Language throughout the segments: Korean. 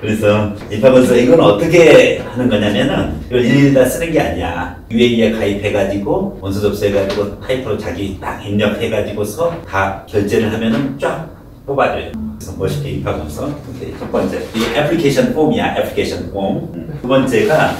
그래서 입학원서 이건 어떻게 하는 거냐면은 이걸 일일이 다 쓰는 게 아니야. UAE에 가입해가지고 원서 접수해가지고 타이프로 자기 딱 입력해가지고서 다 결제를 하면은 쫙 뽑아줘요. 그래서 멋있게 입학원서. 첫 번째. 이 애플리케이션 폼이야. 애플리케이션 폼. 두 번째가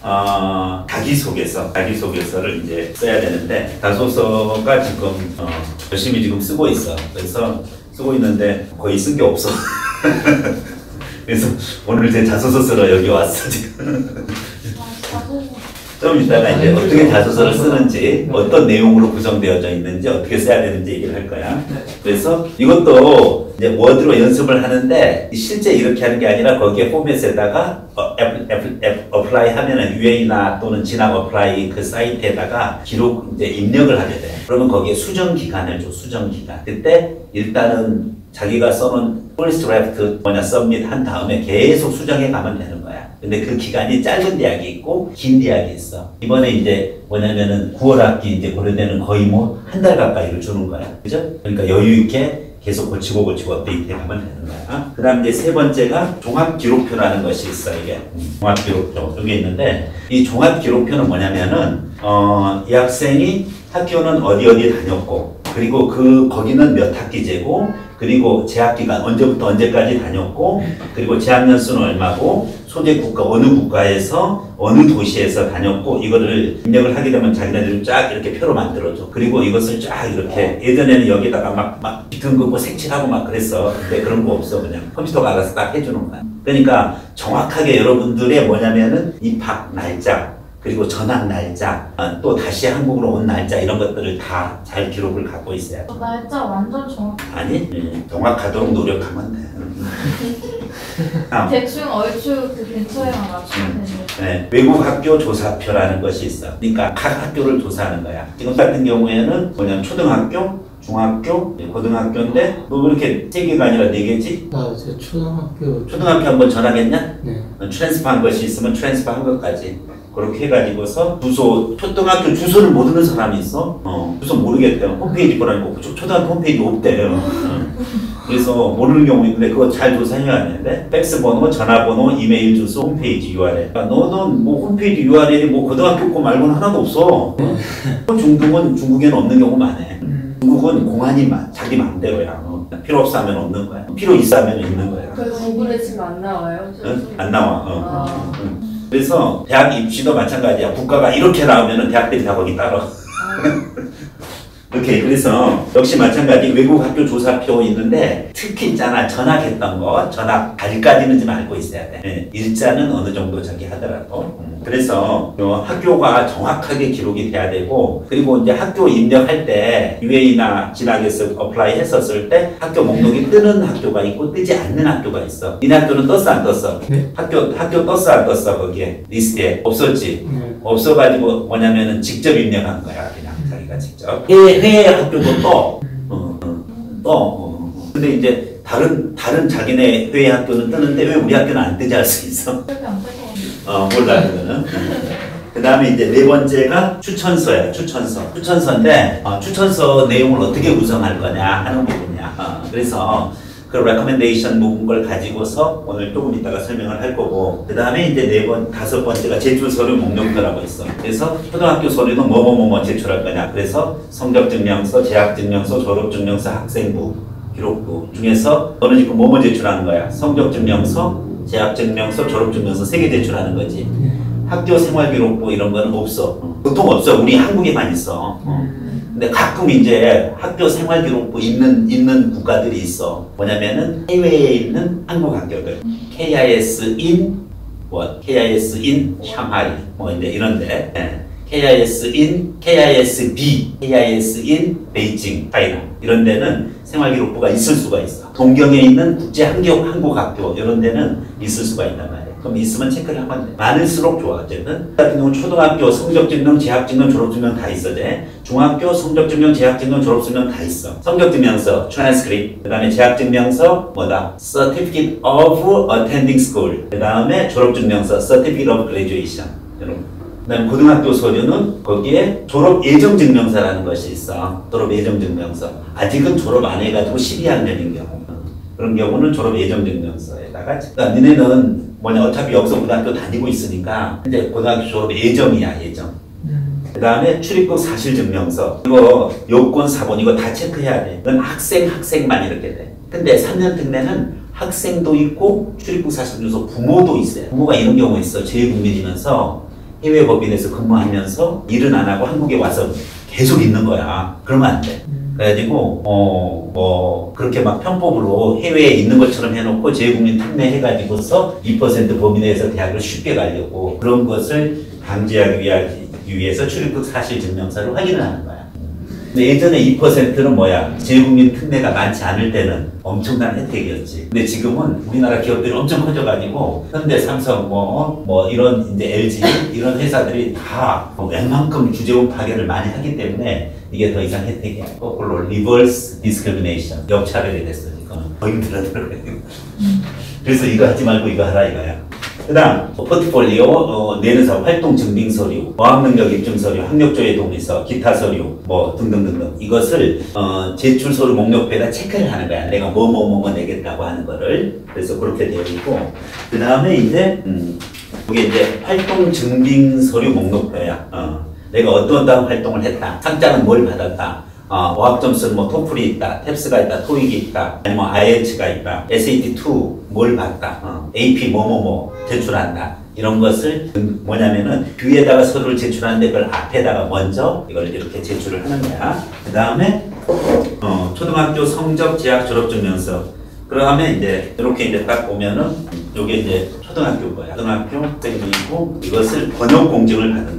어, 자기소개서, 자기소개서를 이제 써야 되는데, 자소서가 지금, 어, 열심히 지금 쓰고 있어. 그래서 쓰고 있는데 거의 쓴 게 없어. 그래서 오늘 제 자소서 쓰러 여기 왔어, 지금. 좀 이따가 이제 어떻게 자소서를 쓰는지, 어떤 내용으로 구성되어져 있는지, 어떻게 써야 되는지 얘기를 할 거야. 그래서 이것도 이제 워드로 연습을 하는데 실제 이렇게 하는 게 아니라 거기에 포맷에다가 어, apply 하면은 UA나 또는 진학 어플라이 그 사이트에다가 기록 이제 입력을 하게 돼. 그러면 거기에 수정 기간을 줘, 수정 기간. 그때 일단은 자기가 써놓은 first draft 뭐냐 submit 한 다음에 계속 수정해 가면 되는 거야. 근데 그 기간이 짧은 대학이 있고 긴 대학이 있어. 이번에 이제 뭐냐면은 9월 학기 이제 고려대는 거의 뭐 한 달 가까이를 주는 거야. 그죠? 그러니까 여유 있게 계속 고치고 고치고 업데이트 해가면 되는 거야. 그 다음 이제 세 번째가 종합기록표라는 것이 있어, 이게. 음, 종합기록표. 여기 있는데, 이 종합기록표는 뭐냐면은, 어, 이 학생이 학교는 어디 어디 다녔고, 그리고 그, 거기는 몇 학기제고, 그리고 재학 기간 언제부터 언제까지 다녔고, 그리고 재학년 수는 얼마고, 소재 국가 어느 국가에서 어느 도시에서 다녔고 이거를 입력을 하게 되면 자기네들이 쫙 이렇게 표로 만들어줘. 그리고 이것을 쫙 이렇게 예전에는 여기다가 막 막 비튼 거고 색칠하고 막 그랬어. 근데 그런 거 없어 그냥 컴퓨터가 알아서 딱 해주는 거야. 그러니까 정확하게 여러분들의 뭐냐면은 입학 날짜 그리고 전학 날짜 어, 또 다시 한국으로 온 날짜 이런 것들을 다 잘 기록을 갖고 돼. 저 날짜 완전 정확. 아니 음, 정확하도록 노력하면 돼. 다음. 대충 얼추 그 근처에만 맞추면 되는. 네, 외국 학교 조사표라는 것이 있어. 그러니까 각 학교를 조사하는 거야. 지금 같은 경우에는 뭐냐면 초등학교, 중학교, 네, 고등학교인데 너왜 이렇게 세 개가 아니라 네 개지? 아, 제 초등학교 초등학교 한번 전학했냐? 네. transfer 한 것이 있으면 transfer 한 것까지 그렇게 해가지고서 주소 초등학교 주소를 모르는 사람이 있어. 어, 주소 모르겠대. 홈페이지 보라니까 초- 초등학교 홈페이지 없대요. 어. 그래서 모르는 경우 있는데 그거 잘 조사해야 하는데 팩스 번호, 전화번호, 이메일 주소, 홈페이지 URL. 그러니까 너는 뭐 홈페이지 URL이 뭐 고등학교 거 말고는 하나도 없어. 중국은 중국에는 없는 경우 많아. 중국은 공안이 마- 자기 마음대로야. 어, 필요 없어 하면 없는 거야. 필요 있어 하면 있는 거야. 그 구글에 지금 안 나와요? 응? 안 나와. 어. 아. 응. 그래서 대학 입시도 마찬가지야. 국가가 이렇게 나오면은 대학들이 다 거기 따라. 오케이. 그래서 역시 마찬가지 외국 학교 조사표 있는데 특히 있잖아. 전학했던 거, 전학 달까지는 좀 알고 있어야 돼. 예, 일자는 어느 정도 저기 하더라도. 음. 그래서 요 학교가 정확하게 기록이 돼야 되고 그리고 이제 학교 입력할 때 UA나 진학에서 apply 했었을 때 학교 목록이 뜨는 학교가 있고 뜨지 않는 학교가 있어. 니네 학교는 떴어 안 떴어? 네. 학교 학교 떴어 안 떴어 거기에 리스트에 없었지. 네. 없어가지고 뭐냐면은 직접 입력한 거야 그냥 자기가 직접. 해외, 해외 학교도 떠 어, 어, 떠 어. 근데 이제 다른 다른 자기네 해외 학교는 뜨는데 왜 우리 학교는 안 뜨지 할 수 있어. 어 몰라 그거는. 그 다음에 이제 네 번째가 추천서야 추천서. 추천서인데 어, 추천서 내용을 어떻게 구성할 거냐 하는 부분이야. 어, 그래서 그 recommendation 부분 걸 가지고서 오늘 조금 이따가 설명을 할 거고 그 다음에 이제 네 번 다섯 번째가 제출 서류 목록표라고 있어. 그래서 초등학교 서류는 뭐뭐뭐뭐 제출할 거냐. 그래서 성적증명서 재학증명서 졸업증명서 학생부 기록부 중에서 너는 지금 뭐뭐 제출하는 거야. 성적증명서 재학증명서 졸업증명서 세 개 제출하는 거지. 학교 생활기록부 이런 거는 없어. 보통 없어. 우리 한국에만 있어. 어. 근데 가끔 이제 학교 생활기록부 있는 있는 국가들이 있어. 뭐냐면은 해외에 있는 한국 학교들, KIS in 뭐 KIS in 상하이 뭐 이제 이런데 예. KIS in KIS B, KIS in 베이징, 차이나 이런 데는 생활기록부가 있을 수가 있어. 동경에 있는 국제 한국 한국 학교 이런 데는 있을 수가 있단 말이야. 그럼 있으면 체크를 돼. 많을수록 좋아. 어쨌든 같은 초등학교 성적증명, 재학증명, 졸업증명 다 있어야 돼. 중학교 성적증명, 재학증명, 졸업증명 다 있어. 성적증명서, transcript. 그 다음에 재학증명서, 뭐다? certificate of attending school. 그 다음에 졸업증명서, certificate of graduation. 여러분. 그 다음에 고등학교 서류는 거기에 졸업 예정 증명서라는 것이 있어. 졸업 예정 증명서. 아직은 졸업 안 해가지고 12학년인 경우. 그런 경우는 졸업 예정 증명서에다가 그러니까 니네는 뭐냐 어차피 여기서 고등학교 다니고 있으니까 이제 고등학교 졸업 예정이야 예정. 그 다음에 출입국 사실증명서 이거 요건 사본 이거 다 체크해야 돼. 이건 학생 학생만 이렇게 돼. 근데 3년 특례는 학생도 있고 출입국 사실증명서 부모도 있어요. 부모가 이런 경우 있어. 재외국민이면서 해외 법인에서 근무하면서 일은 안 하고 한국에 와서 계속 있는 거야. 그러면 안 돼. 그래가지고 어 뭐 그렇게 막 편법으로 해외에 있는 것처럼 해놓고 재외국민 특례 해가지고서 2% 범위 내에서 대학을 쉽게 가려고 그런 것을 방지하기 위해서 출입국 사실 증명서를 확인을 하는 거야. 근데 예전에 2%는 뭐야? 재외국민 특례가 많지 않을 때는 엄청난 혜택이었지. 근데 지금은 우리나라 기업들이 엄청 커져가지고 현대, 삼성, 뭐, 뭐 이런 이제 LG 이런 회사들이 다 웬만큼 주재원 파견을 많이 하기 때문에 이게 더 이상 혜택이 아니고 거꾸로 reverse discrimination 역차별이 이거는 더 힘들어더라고요. 그래서 이거 하지 말고 이거 하라 이거야. 그 다음 포트폴리오 어, 내는 사업 활동 증빙 서류, 어학 능력 입증 서류, 학력 조회 동의서, 기타 서류 뭐 등등등등 이것을 어, 제출 서류 목록표에다 체크를 하는 거야. 내가 뭐 뭐 뭐 뭐 내겠다고 하는 거를 그래서 그렇게 되어 있고 그 다음에 이제 음, 이게 이제 활동 증빙 서류 목록표야. 어, 내가 어떤 어떤 활동을 했다, 상장은 뭘 받았다. 어, 어학 점수는 뭐 토플이 있다, 텝스가 있다, 토익이 있다, 아니면 IELTS가 있다, SAT2 뭘 봤다, 어, AP 뭐뭐뭐 제출한다. 이런 것을 음, 뭐냐면은 뒤에다가 서류를 제출하는데 그걸 앞에다가 먼저 이걸 이렇게 제출을 하는 거야. 그 다음에 어, 초등학교 성적 재학 졸업 증명서. 그러면 이제 이렇게 이제 딱 보면은 요게 이제 초등학교 거야. 초등학교 학생이고 이것을 번역 공증을 거야.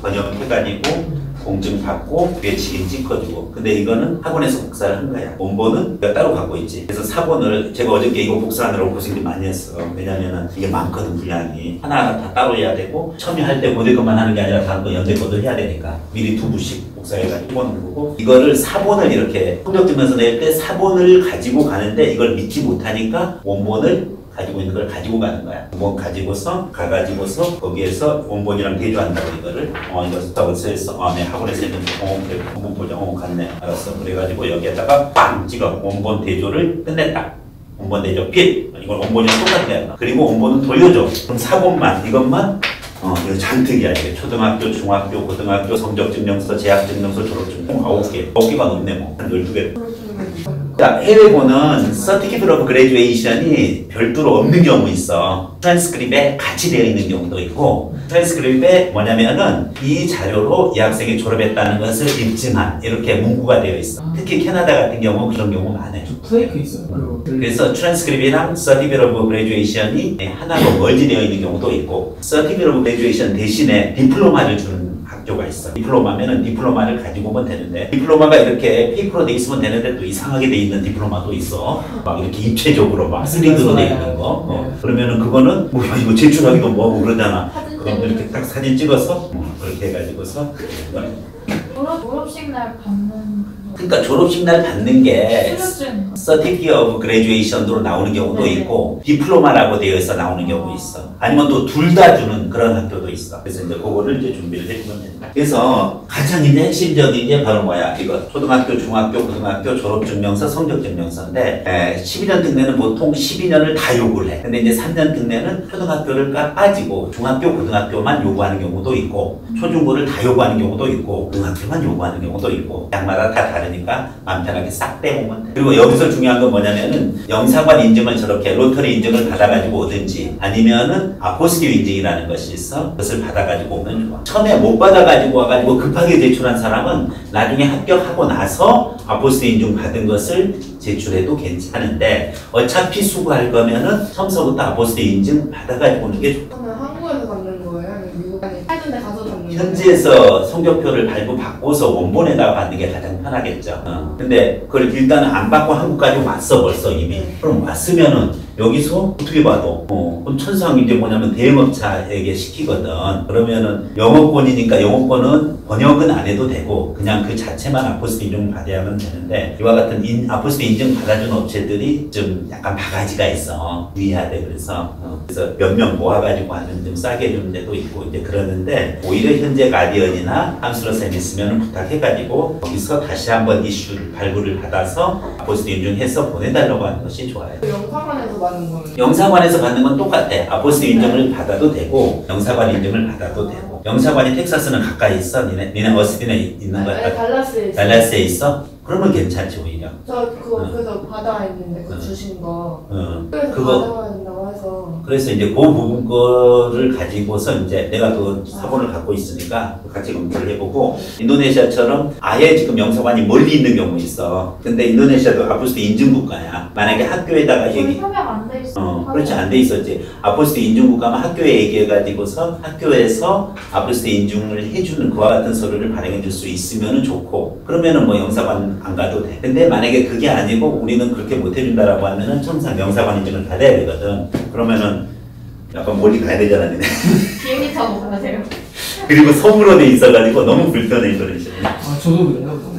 번역해 가지고 공증 받고 지인 찍어주고. 근데 이거는 학원에서 복사를 한 거야. 원본은 내가 따로 갖고 있지. 그래서 사본을 제가 어저께 이거 복사하느라고 고생 좀 많이 했어. 왜냐면은 이게 많거든 분량이. 하나하나 다 따로 해야 되고 처음에 할때 고대 것만 하는 게 아니라 다른 거 연대 것도 해야 되니까. 미리 두 부씩 복사해가지고 뽑아놓는 거고. 이거를 사본을 이렇게 성적증명서 낼 때 사본을 가지고 가는데 이걸 믿지 못하니까 원본을 가지고 있는 걸 가지고 가는 거야. 원본 가지고서 가가지고서 거기에서 원본이랑 대조한다고 이거를 어 이거 했어. 어네 학원에서 했는데 어 그래 원본 보자. 어 같네. 알았어. 그래가지고 여기에다가 빵 찍어 원본 대조를 끝냈다. 원본 대조 필. 이걸 원본이랑 똑같아. 그리고 원본은 돌려줘. 그럼 사본만 이것만 어, 이거 잔뜩이야, 이게. 초등학교, 중학교, 고등학교, 성적증명서, 재학증명서, 졸업증명서, 아홉 개. 아홉 개가 넘네, 뭐. 한 열두 개. 자, 해외고는 Certificate of Graduation이 별도로 없는 경우 있어. 트랜스크립에 같이 되어 있는 경우도 있고, 트랜스크립에 뭐냐면은 이 자료로 이 학생이 졸업했다는 것을 입증한 이렇게 문구가 되어 있어. 특히 캐나다 같은 경우 그런 경우 많아요. 플레이크 있어요. 그리고 그래서 트랜스크립이랑 Certificate of Graduation이 하나로 merge되어 있는 경우도 있고 Certificate of Graduation 대신에 diploma를 주는 학교가 있어. diploma면은 diploma를 가지고 오면 되는데 diploma가 이렇게 paper로 돼 있으면 되는데 또 이상하게 돼 있는 diploma도 있어. 막 이렇게 입체적으로 막 3D로 돼 있는 거. 어. 그러면은 그거는 뭐 이거 제출하기도 뭐하고 그러잖아. 그럼 이렇게 딱 사진 찍어서 어, 그렇게 해가지고서 졸업 졸업식 날 받는 그러니까 졸업식 날 받는 게. Certificate of Graduation으로 나오는 경우도 네. 있고 디플로마라고 되어 있어 나오는 경우 있어. 아니면 또 둘 다 주는 그런 학교도 있어. 그래서 이제 그거를 이제 준비를 해주면 된다. 그래서 가장 이제 핵심적인 게 바로 뭐야? 이거 초등학교, 중학교, 고등학교 졸업증명서, 성적증명서인데 에, 12년 특례는 보통 12년을 다 요구를 해. 근데 이제 3년 특례는 초등학교를 까- 빠지고 중학교, 고등학교만 요구하는 경우도 있고 초중고를 다 요구하는 경우도 있고 고등학교만 요구하는 경우도 있고 양마다 다 다르 니까 마음 편하게 싹 빼보면 돼. 그리고 여기서 중요한 건 뭐냐면은 영사관 인증을 저렇게 로터리 인증을 받아가지고 오든지 아니면은 아포스티오 인증이라는 것이 있어? 그것을 받아가지고 오면 좋아. 처음에 못 받아가지고 와가지고 급하게 제출한 사람은 나중에 합격하고 나서 아포스티오 인증 받은 것을 제출해도 괜찮은데 어차피 수고할 거면은 처음서부터 아포스티오 인증 받아가지고 오는 게 좋다 현지에서 성적표를 발부 받고서 원본에다가 받는 게 가장 편하겠죠. 어. 근데 그걸 일단은 안 받고 한국 가지고 왔어 벌써 이미. 그럼 왔으면은 여기서 어떻게 봐도 어, 그럼 천상 이제 뭐냐면 대행업자에게 시키거든. 그러면은 영어권이니까 영어권은 번역은 안 해도 되고 그냥 그 자체만 아포스트 인증 받아야만 되는데 이와 같은 인, 아포스트 인증 받아주는 업체들이 좀 약간 바가지가 있어. 유의해야 돼. 그래서 어, 그래서 몇 명 모아가지고 하면 좀 싸게 해주는 데도 있고 이제 그러는데 오히려 현재 guardian이나 홈스테이쌤 있으면 부탁해가지고 거기서 다시 한번 issue를 발급을 받아서 아포스트 인증해서 보내달라고 하는 것이 좋아요. 그 영사관에서 받는 거는 영사관에서 받는 건 똑같아. 아포스트 인증을 받아도 되고 영사관 인증을 받아도 되고 영사관이 텍사스는 가까이 있어. 니네 니네 어스틴에 있는 거 네, 달라스에 있어요. 달라스에 있어? 그러면 괜찮지 오히려. 저 그거 응. 그래서 받아 있는데 그거 응. 주신 거 어. 그거 그래서 이제 그 부분 거를 가지고서 이제 내가 그 사본을 갖고 있으니까 같이 검토를 해보고 인도네시아처럼 아예 지금 영사관이 멀리 있는 경우 있어. 근데 인도네시아도 아포스트 인증 국가야. 만약에 학교에다가 얘기 협약 안돼 있어. 어, 그렇지 안 돼 있었지. 아포스트 인증국 가면 학교에 얘기해가지고서 학교에서 아포스트 인증을 해주는 그와 같은 서류를 발행해 줄 수 있으면 좋고 그러면은 뭐 영사관 안 가도 돼. 근데 만약에 그게 아니고 우리는 그렇게 못 해준다라고 하면은 청산 영사관 인증을 받아야 되거든. 그러면은 약간 멀리 가야 되잖아, 니네. 비행기 타고 가세요. 그리고 섬으로 돼 있어가지고 너무 불편해, 인도네시아. 아 저도 그래요?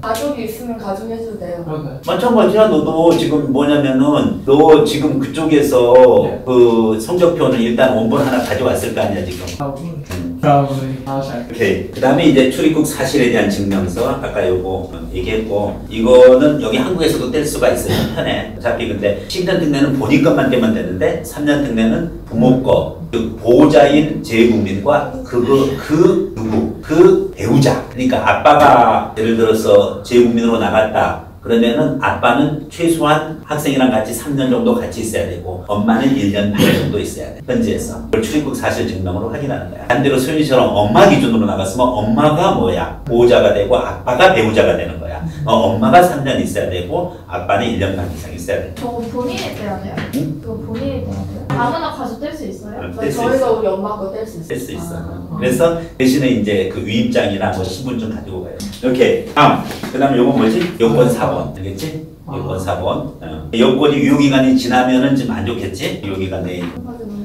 가족이 있으면 가족이 해줘도 돼요. 그럴까요? 마찬가지야 너도 지금 뭐냐면은 너 지금 그쪽에서 네. 그 성적표는 일단 원본 하나 가져왔을 거 아니야 지금 다음은 음. 다음은 오케이. 그 다음에 이제 출입국 사실에 대한 증명서 아까 요거 얘기했고 이거는 여기 한국에서도 뗄 수가 있어요 편해 어차피 근데 10년 특례는 본인 것만 떼면 되는데 3년 특례는 부모 거그 보호자인 재국민과 그거 그 누구 그 배우자 그러니까 아빠가 예를 들어서 재국민으로 나갔다 그러면은 아빠는 최소한 학생이랑 같이 3년 정도 같이 있어야 되고 엄마는 1년 반 정도 있어야 돼 현지에서 그걸 출입국 사실 증명으로 확인하는 거야 반대로 소연이처럼 엄마 기준으로 나갔으면 엄마가 뭐야 보호자가 되고 아빠가 배우자가 되는 거야 어, 엄마가 3년 있어야 되고 아빠는 1년 반 이상 있어야 돼 저거 본인이 떼야 돼요? 응? 그거 본인이 떼야 돼요? 아무나 가서 뗄 수 있어요? 응. 저- 뗄수 저희가 있어. 우리 엄마 거 뗄 수 있어요. 뗄수 있어 아. 그래서 대신에 이제 그 위임장이나 뭐 신분증 가지고 가요 이렇게 다음 그 다음에 요건 뭐지? 요건 4번 알겠지? 요건 4번 어. 여권이 유효기간이 지나면은 좀안 좋겠지? 유효기간 내에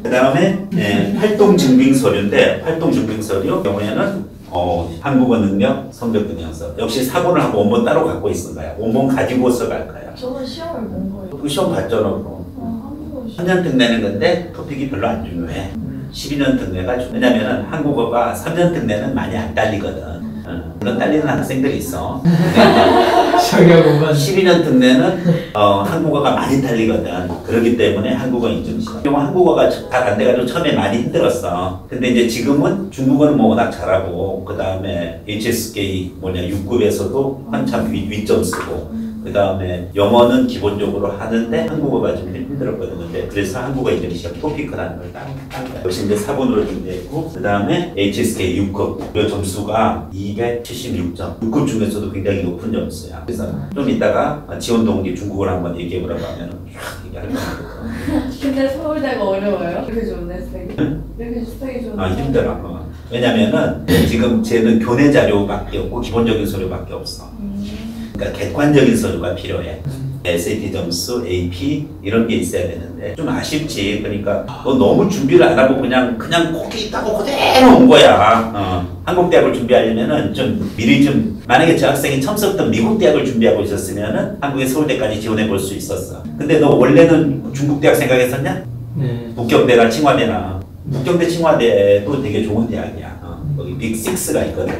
그 다음에 예, 활동 증빙 서류인데 활동 증빙 서류 경우에는 어, 한국어 능력, 성적 증명서 역시 사본을 하고 원본 따로 갖고 있을 거야. 원본 가지고서 갈 거야. 저건 시험을 본 거예요. 그 시험 봤잖아. 그럼. 어, 한국어 시험. 3년 특례는 건데 토픽이 별로 안 중요해. 12년 특례가 중- 왜냐면은 한국어가 3년 특례는 많이 안 딸리거든. 어, 물론 딸리는 학생들이 있어. 자기가 공간 12년 특례는 어, 한국어가 많이 딸리거든. 그렇기 때문에 한국어 인증 시험. 경우 한국어가 잘안 돼가지고 처음에 많이 힘들었어. 근데 이제 지금은 중국어는 뭐 워낙 잘하고 그 다음에 HSK 뭐냐 6급에서도 한참 위, 위점 쓰고 그 다음에 영어는 기본적으로 하는데 한국어가 좀 힘들었거든. 근데 그래서 한국어 인증 시험 토픽이라는 걸 거야. 역시 이제 4번으로 준비했고 그 다음에 HSK 6급 이 점수가 276점. 6급 중에서도 굉장히 높은 점수야. 그래서 좀 이따가 지원 동기 중국어를 한번 얘기해 보라고 하면은 쫙 얘기할 거야. 근데 서울대가 어려워요? 이렇게 좋은데 스펙이? 이렇게 스펙이 좋은데 아 힘들어. 어. 왜냐면은 지금 쟤는 교내 자료밖에 없고 기본적인 서류밖에 없어. 음. 그러니까 객관적인 서류가 필요해. SAT 점수, AP 이런 게 있어야 되는데 좀 아쉽지. 그러니까 너 너무 준비를 안 하고 그냥 그냥 거기 있다고 그대로 온 거야. 어. 한국 대학을 준비하려면은 좀 미리 좀 만약에 저 학생이 첨석던 미국 대학을 준비하고 있었으면은 한국의 서울대까지 지원해 볼 수 있었어. 근데 너 원래는 중국 대학 생각했었냐? 네 북경대나 칭화대나 북경대 칭화대도 되게 좋은 대학이야. 어, 거기 빅6가 있거든.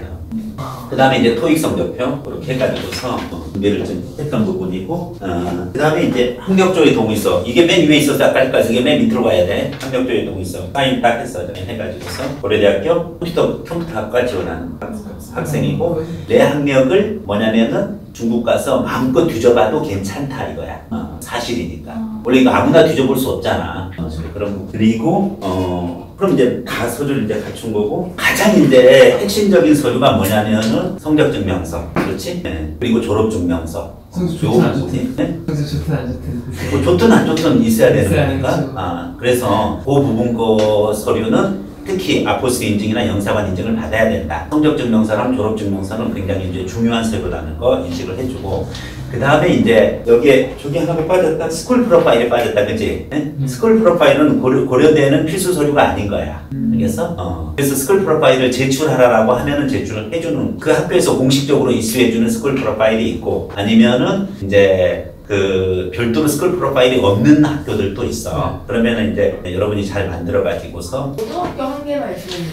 그 다음에 이제 토익 성적표 그렇게 해가지고서 어, 준비를 좀 했던 부분이고 어, 그 다음에 이제 학력조의 동의서. 이게 맨 위에 있어서 아까 까지 이게 맨 밑으로 가야 돼. 학력조의 동의서. 사인 딱 했어 해가지고서 고려대학교 컴퓨터 컴퓨터학과 지원하는 학- 학생이고 내 학력을 뭐냐면은 중국 가서 마음껏 뒤져봐도 괜찮다 이거야. 어, 사실이니까. 어. 원래 이거 아무나 뒤져볼 수 없잖아. 어, 그런 거 그리고 어 그럼 이제 다 서류를 이제 갖춘 거고 가장 이제 핵심적인 서류가 뭐냐면은 성적 증명서 그렇지 네. 그리고 졸업 증명서 좋든 안 좋든 네? 좋든 안 좋든 뭐 좋든 안 좋든 있어야 되는 있어야 거니까 되죠. 아, 그래서 그 부분 거 서류는 특히 아포스 인증이나 영사관 인증을 받아야 된다. 성적 증명서랑 졸업 증명서는 굉장히 이제 중요한 서류라는 거 인식을 해주고 그 다음에 이제 여기에 저기 하나가 빠졌다. school profile이 빠졌다. 그치? 응? 음. school profile은 고려, 고려대는 필수 서류가 아닌 거야. 음. 알겠어? 어. 그래서 school profile을 제출하라라고 하면은 제출을 해주는 그 학교에서 공식적으로 issue해주는 school profile이 있고 아니면은 이제 그 별도로 school profile이 없는 학교들도 있어. 그러면은 이제 여러분이 잘 만들어 가지고서 고등학교 한 개만 있으면.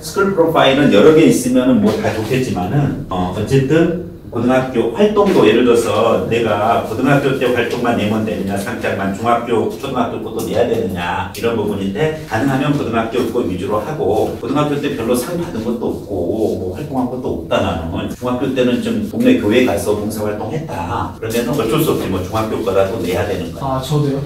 school profile은 여러 개 있으면은 뭐 다 좋겠지만은 어 어쨌든 고등학교 활동도 예를 들어서 내가 고등학교 때 활동만 내면 되느냐 상장만 중학교 초등학교 것도 내야 되느냐 이런 부분인데 가능하면 고등학교 거 위주로 하고 고등학교 때 별로 상 받은 것도 없고 뭐 활동한 것도 없다 나는. 중학교 때는 좀 동네 교회 가서 봉사활동 했다. 그러면 어쩔 수 없지. 뭐 중학교 거라도 내야 되는 거야. 아 저도요.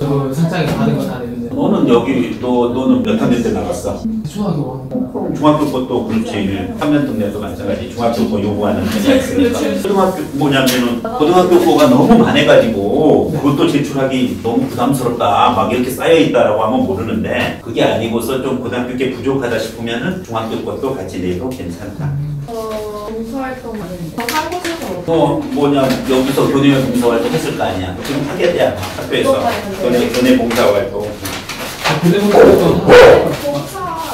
저도 상장에 받은 건다 내는데 너는 여기 너 너는 몇 학년 때 나갔어? 그럼 중학교 것도 그렇지. 3년 동네도 마찬가지. 중학교 거 요구하는 데가 있으니까. 초등학교 뭐냐면은 고등학교 거가 너무 많아가지고 그것도 제출하기 너무 부담스럽다. 막 이렇게 쌓여 있다라고 하면 모르는데 그게 아니고서 좀 고등학교 게 부족하다 싶으면은 중학교 것도 같이 내도 괜찮다. 봉사활동 저한 곳에서 또 뭐냐 여기서 교내 봉사활동 했을 거 아니야. 지금 하게 돼야 학교에서 교내 교내 봉사활동. 아,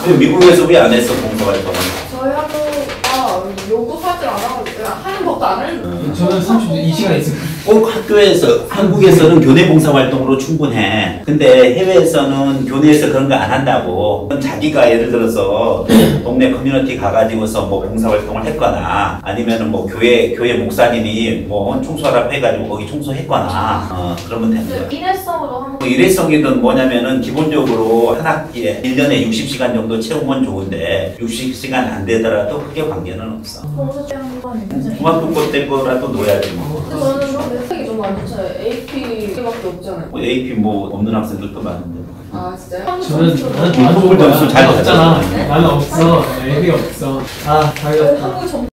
근데 미국에서 왜 안 했어 봉사활동은? 저희 학교가 요구하지 않아가지고 하는 것도 안. 음. 저는 32시간 있습니다. 꼭 학교에서 한국에서는 교내 봉사 활동으로 충분해. 근데 해외에서는 교내에서 그런 거 안 한다고. 자기가 예를 들어서 동네 커뮤니티 가가지고서 뭐 봉사 활동을 했거나 아니면은 뭐 교회 교회 목사님이 뭐 청소하라고 해가지고 거기 청소했거나 어, 그러면 되는 거야. 그 일회성으로 하는 뭐 일회성이든 뭐냐면은 기본적으로 한 학기에 1년에 60시간 정도 채우면 좋은데 60시간 안 되더라도 크게 관계는 없어. 봉사 때한 번 있는데 중학교 때 거라도 넣어야지 뭐. AP밖에 없잖아요. 뭐 AP 뭐 없는 학생들도 많은데. 아 진짜요? 저는 나는 한국을 점수 잘 없잖아. 나는 없어. 애비 없어. 아. 한국 점